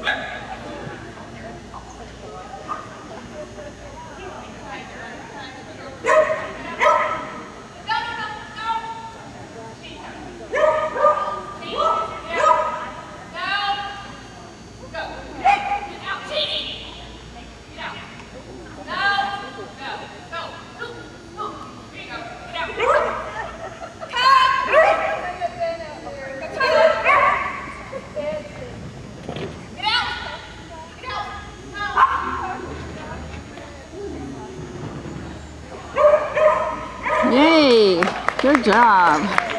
Black. Good job.